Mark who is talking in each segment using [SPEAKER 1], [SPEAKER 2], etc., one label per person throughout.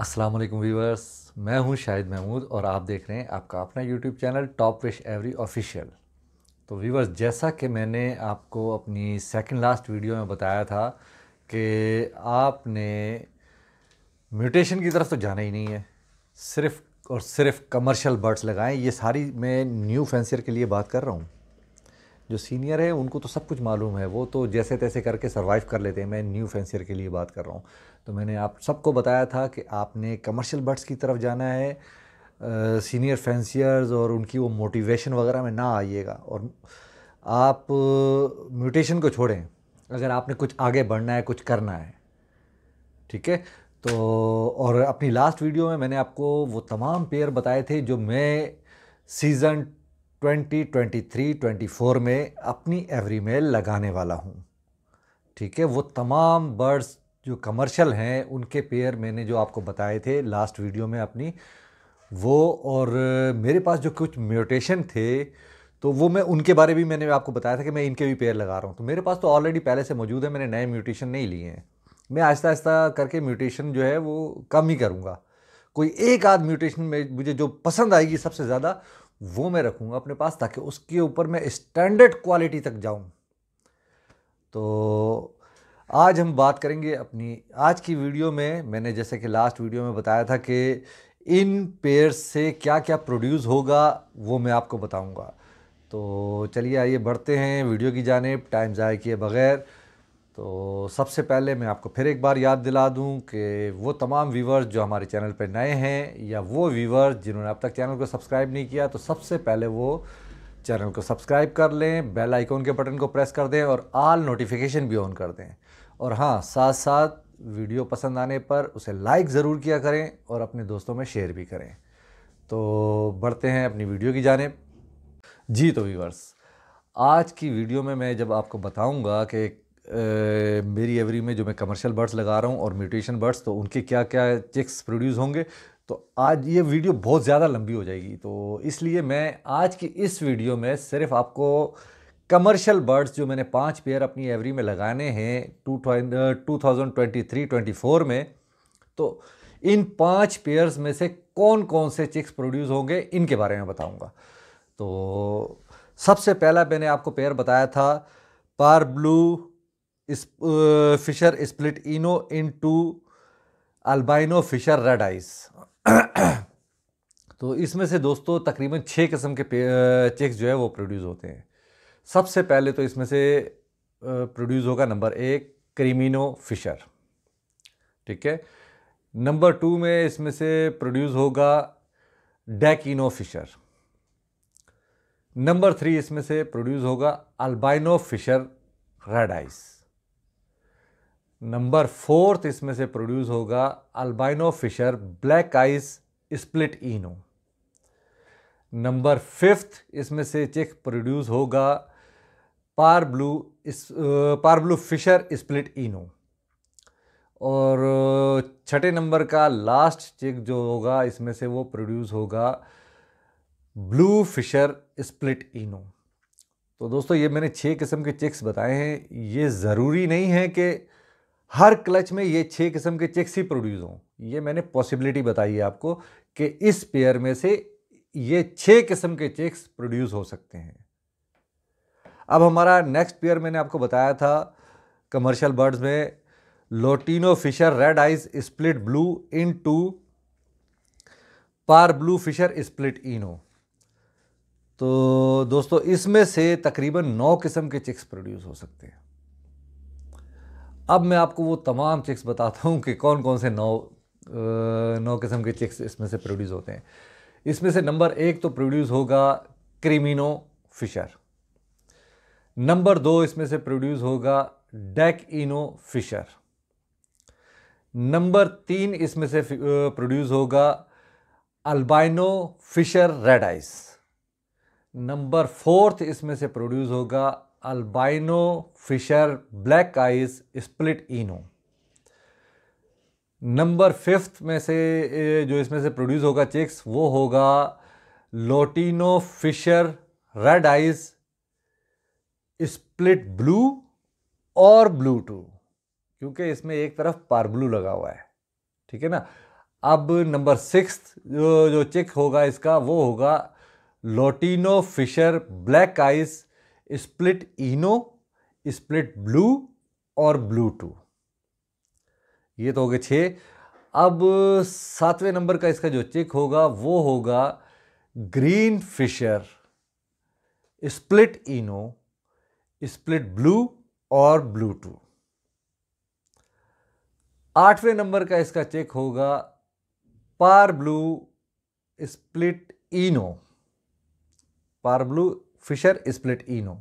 [SPEAKER 1] अस्सलाम वालेकुम व्यूअर्स। मैं हूँ शाहिद महमूद और आप देख रहे हैं आपका अपना YouTube channel top wish aviary official तो व्यूअर्स, जैसा कि मैंने आपको अपनी सेकंड लास्ट वीडियो में बताया था कि आपने म्यूटेशन की तरफ़ तो जाना ही नहीं है। सिर्फ़ और सिर्फ़ कमर्शियल बर्ड्स लगाएँ, ये सारी मैं न्यू फैंसियर के लिए बात कर रहा हूँ। जो सीनियर है, उनको तो सब कुछ मालूम है। वो तो जैसे तैसे करके सर्वाइव कर लेते हैं। मैं न्यू फैंसियर के लिए बात कर रहा हूँ। तो मैंने आप सबको बताया था कि आपने कमर्शियल बर्ड्स की तरफ़ जाना है सीनियर फैंसियर्स और उनकी वो मोटिवेशन वगैरह में ना आइएगा। और आप म्यूटेशन को छोड़ें। अगर आपने कुछ आगे बढ़ना है, कुछ करना है। ठीक है? तो और अपनी लास्ट वीडियो में मैंने आपको वो तमाम पेयर बताए थे जो मैं सीज़न 2023 24 में अपनी एवरी में लगाने वाला हूँ। ठीक है? वो तमाम बर्ड्स जो कमर्शियल हैं, उनके पेयर मैंने जो आपको बताए थे लास्ट वीडियो में अपनी, वो और मेरे पास जो कुछ म्यूटेशन थे तो वो मैं उनके बारे भी मैंने आपको बताया था कि मैं इनके भी पेयर लगा रहा हूँ। तो मेरे पास तो ऑलरेडी पहले से मौजूद है, मैंने नए म्यूटेशन नहीं लिए हैं। मैं आहिस्ता आहिस्ता करके म्यूटेशन जो है वो कम ही करूँगा। कोई एक आध म्यूटेशन में मुझे जो पसंद आएगी सबसे ज़्यादा वो मैं रखूँगा अपने पास ताकि उसके ऊपर मैं स्टैंडर्ड क्वालिटी तक जाऊँ। तो आज हम बात करेंगे अपनी, आज की वीडियो में मैंने जैसे कि लास्ट वीडियो में बताया था कि इन पेयर्स से क्या क्या प्रोड्यूस होगा, वो मैं आपको बताऊँगा। तो चलिए आइए बढ़ते हैं वीडियो की जानेब टाइम ज़ाय किए बग़ैर। तो सबसे पहले मैं आपको फिर एक बार याद दिला दूँ कि वो तमाम व्यूवर्स जो हमारे चैनल पर नए हैं या वो व्यूवर्स जिन्होंने अब तक चैनल को सब्सक्राइब नहीं किया तो सबसे पहले वो चैनल को सब्सक्राइब कर लें बेल आइकॉन के बटन को प्रेस कर दें और आल नोटिफिकेशन भी ऑन कर दें। और हाँ साथ साथ वीडियो पसंद आने पर उसे लाइक ज़रूर किया करें और अपने दोस्तों में शेयर भी करें। तो बढ़ते हैं अपनी वीडियो की जानेब। जी तो व्यूवर्स आज की वीडियो में मैं जब आपको बताऊँगा कि मेरी एवरी में जो मैं कमर्शियल बर्ड्स लगा रहा हूँ और म्यूटेशन बर्ड्स तो उनके क्या क्या चिक्स प्रोड्यूस होंगे? तो आज ये वीडियो बहुत ज़्यादा लंबी हो जाएगी। तो इसलिए मैं आज की इस वीडियो में सिर्फ़ आपको कमर्शियल बर्ड्स जो मैंने पाँच पेयर अपनी एवरी में लगाने हैं two two thousand twenty three twenty four में तो इन पाँच पेयर्स में से कौन कौन से चिक्स प्रोड्यूस होंगे, इनके बारे में बताऊँगा। तो सबसे पहला मैंने आपको पेयर बताया था par blue Fischer split ino into albino Fischer red eyes तो इसमें से दोस्तों, तकरीबन छः किस्म के चेक्स जो है वो प्रोड्यूस होते हैं। सबसे पहले तो इसमें से प्रोड्यूस होगा नंबर एक क्रीमिनो फिशर ठीक है? नंबर टू में इसमें से प्रोड्यूस होगा डेकिनो फिशर नंबर थ्री इसमें से प्रोड्यूस होगा albino Fischer red eyes number fourth इसमें से प्रोड्यूस होगा albino Fischer black eyes split ino number fifth इसमें से चेक प्रोड्यूस होगा पार ब्लू इस par blue Fischer split ino और छठे नंबर का लास्ट चेक जो होगा इसमें से वो प्रोड्यूस होगा ब्लू फिशर स्प्लिट इनो तो दोस्तों ये मैंने छः किस्म के चेक्स बताए हैं। ये ज़रूरी नहीं है कि हर क्लच में ये छः किस्म के चेक्स ही प्रोड्यूस हों। ये मैंने पॉसिबिलिटी बताई है आपको कि इस पेयर में से ये छः किस्म के चेक्स प्रोड्यूस हो सकते हैं। अब हमारा नेक्स्ट पेयर मैंने आपको बताया था कमर्शियल बर्ड्स में lutino Fischer red eyes split blue into par blue Fischer split ino तो दोस्तों, इसमें से तकरीबन नौ किस्म के चिक्स प्रोड्यूस हो सकते हैं। अब मैं आपको वो तमाम चिक्स बताता हूँ कि कौन कौन से नौ नौ किस्म के चिक्स इसमें से प्रोड्यूस होते हैं। इसमें से नंबर एक तो प्रोड्यूस होगा क्रीमिनो फिशर नंबर दो इसमें से प्रोड्यूस होगा डेक इनो फिशर नंबर तीन इसमें से प्रोड्यूस होगा albino Fischer red eyes number fourth इसमें से प्रोड्यूस होगा albino Fischer black eyes split ino number fifth में से जो इसमें से प्रोड्यूस होगा चिक्स वो होगा lutino Fischer red eyes split blue और ब्लू टू क्योंकि इसमें एक तरफ़ पार ब्लू लगा हुआ है। ठीक है ना? अब नंबर सिक्स जो जो चिक होगा इसका, वो होगा lutino Fischer black eyes split ino, split blue और ब्लू टू ये तो हो गए छः अब सातवें नंबर का इसका जो चेक होगा, वो होगा green Fischer. Split ino, split blue और ब्लू टू आठवें नंबर का इसका चेक होगा par blue, split ino. Par blue Fischer split ino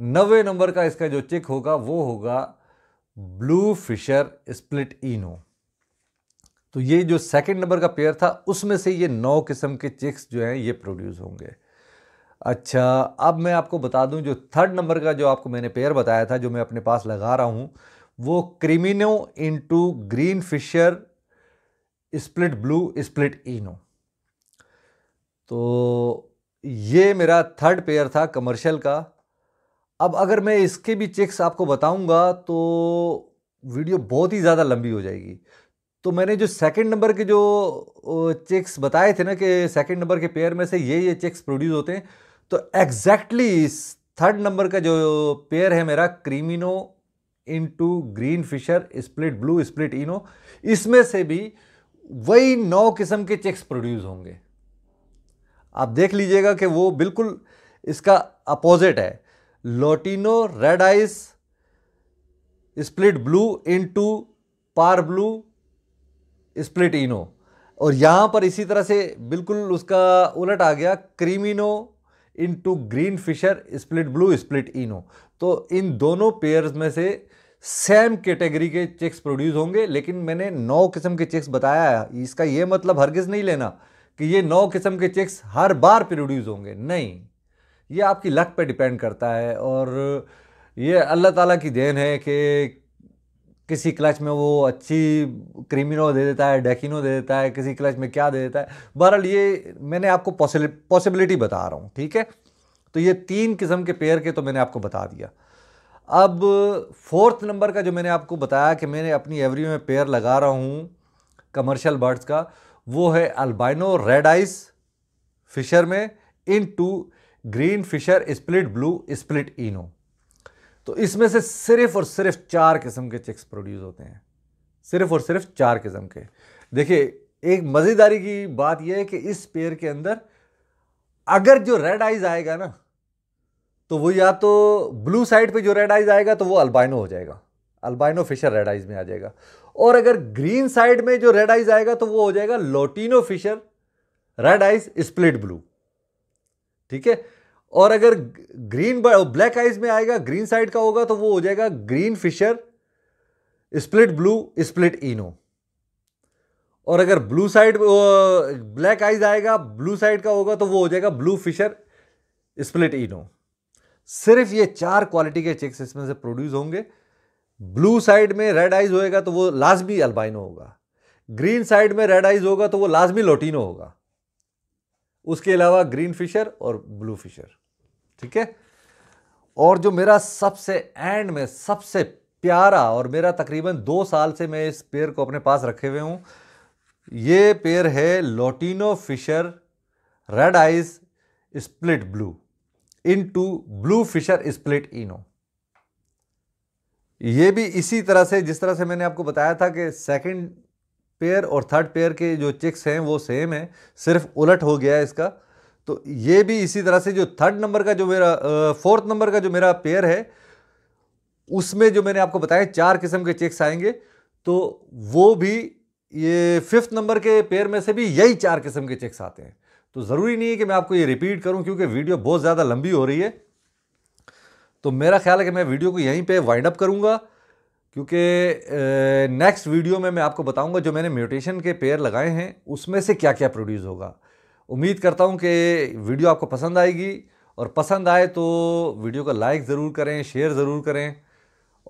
[SPEAKER 1] नवे नंबर का इसका जो चेक होगा, वो होगा ब्लू फिशर स्प्लिट इनो तो ये जो सेकंड नंबर का पेयर था, उसमें से ये नौ किस्म के चिक्स जो हैं, ये प्रोड्यूस होंगे। अच्छा अब मैं आपको बता दूँ, जो थर्ड नंबर का जो आपको मैंने पेयर बताया था, जो मैं अपने पास लगा रहा हूँ, वो creamino into green Fischer split blue split ino तो ये मेरा थर्ड पेयर था कमर्शियल का। अब अगर मैं इसके भी चेक्स आपको बताऊँगा तो वीडियो बहुत ही ज़्यादा लंबी हो जाएगी। तो मैंने जो सेकंड नंबर के जो चेक्स बताए थे ना कि सेकंड नंबर के पेयर में से ये ये चेक्स प्रोड्यूस होते हैं तो एग्जैक्टली इस थर्ड नंबर का जो पेयर है मेरा creamino into green Fischer split blue split ino इसमें से भी वही नौ किस्म के चेक्स प्रोड्यूस होंगे। आप देख लीजिएगा कि वो बिल्कुल इसका अपोजिट है। Lutino red eyes split blue into par blue split ino और यहाँ पर इसी तरह से बिल्कुल उसका उलट आ गया creamino into green Fischer split blue split ino तो इन दोनों पेयर्स में से सेम कैटेगरी के चेक्स प्रोड्यूस होंगे, लेकिन मैंने नौ किस्म के चेक्स बताया है। इसका ये मतलब हरगिज़ नहीं लेना। कि ये नौ किस्म के चेक्स हर बार प्रोड्यूस होंगे। नहीं, ये आपकी लक पे डिपेंड करता है और ये अल्लाह ताला की देन है कि किसी क्लच में वो अच्छी क्रीमिनो दे देता है डेकिनो दे देता है, किसी क्लच में क्या दे देता है। बहरहाल ये मैंने आपको पॉसिबिलिटी बता रहा हूँ, ठीक है? तो ये तीन किस्म के पेयर के तो मैंने आपको बता दिया। अब फोर्थ नंबर का जो मैंने आपको बताया कि मैंने अपनी एवरी में पेयर लगा रहा हूँ कमर्शियल बर्ड्स का वो है अल्बाइनो रेड आइस फिशर में into green Fischer split blue split ino तो इसमें से सिर्फ़ और सिर्फ़ चार किस्म के चिक्स प्रोड्यूस होते हैं। सिर्फ़ और सिर्फ़ चार किस्म के। देखिए, एक मज़ेदारी की बात यह है कि इस पेयर के अंदर अगर जो रेड आइज़ आएगा ना तो वो या तो ब्लू साइड पे जो रेड आइज़ आएगा तो वो अल्बाइनो हो जाएगा। अल्बाइनो फिशर रेड आइज़ में आ जाएगा। और अगर ग्रीन साइड में जो रेड आइज़ आएगा तो वो हो जाएगा lutino Fischer, red eyes split blue. ठीक है? और अगर ग्रीन ब्लैक आइज़ में आएगा, ग्रीन साइड का होगा तो वो हो जाएगा green Fischer, split blue, split ino. और अगर ब्लू साइड ब्लैक आइज़ आएगा, ब्लू साइड का होगा तो वो हो जाएगा ब्लू फिशर, स्प्लिट इनो। सिर्फ़ ये चार क्वालिटी के चेक्स इसमें से प्रोड्यूस होंगे। ब्लू साइड में रेड आइज़ होएगा तो वो लाजमी अल्बाइनो होगा। ग्रीन साइड में रेड आइज़ होगा तो वो लाजमी लोटिनो होगा। उसके अलावा ग्रीन फिशर और ब्लू फिशर। ठीक है? और जो मेरा सबसे एंड में सबसे प्यारा और मेरा तकरीबन दो साल से मैं इस पेड़ को अपने पास रखे हुए हूँ, ये पेड़ है lutino Fischer red eyes split blue. Into blue Fischer split ino. ये भी इसी तरह से, जिस तरह से मैंने आपको बताया था कि सेकंड पेयर और थर्ड पेयर के जो चिक्स हैं, वो सेम है, सिर्फ़ उलट हो गया है इसका। तो ये भी इसी तरह से जो थर्ड नंबर का जो मेरा फोर्थ नंबर का जो मेरा पेयर है, उसमें जो मैंने आपको बताया, चार किस्म के चेक्स आएँगे। तो वो भी, ये फिफ्थ नंबर के पेयर में से भी यही चार किस्म के चेक्स आते हैं। तो ज़रूरी नहीं है कि मैं आपको ये रिपीट करूँ, क्योंकि वीडियो बहुत ज़्यादा लंबी हो रही है। तो मेरा ख्याल है कि मैं वीडियो को यहीं पे वाइंड अप करूँगा, क्योंकि नेक्स्ट वीडियो में मैं आपको बताऊँगा जो मैंने म्यूटेशन के पेयर लगाए हैं, उसमें से क्या क्या प्रोड्यूस होगा। उम्मीद करता हूँ कि वीडियो आपको पसंद आएगी, और पसंद आए तो वीडियो को लाइक ज़रूर करें शेयर ज़रूर करें,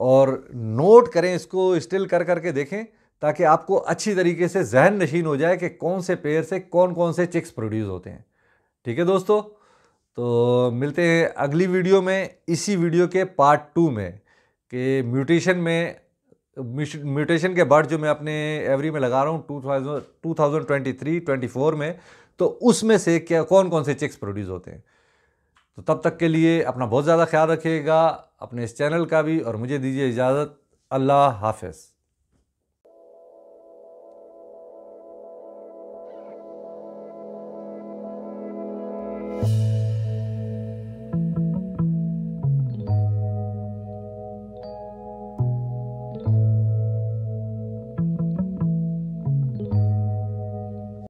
[SPEAKER 1] और नोट करें इसको स्टिल कर करके देखें, ताकि आपको अच्छी तरीके से जहन नशीन हो जाए कि कौन से पेयर से कौन कौन से चिक्स प्रोड्यूस होते हैं। ठीक है दोस्तों? तो मिलते हैं अगली वीडियो में, इसी वीडियो के पार्ट टू में, कि म्यूटेशन में म्यूटेशन के बर्ड जो मैं अपने एवरी में लगा रहा हूँ two thousand two thousand twenty three twenty four में तो उसमें से क्या कौन कौन से चिक्स प्रोड्यूस होते हैं? तो तब तक के लिए अपना बहुत ज़्यादा ख्याल रखिएगा, अपने इस चैनल का भी, और मुझे दीजिए इजाज़त। अल्लाह हाफिज़।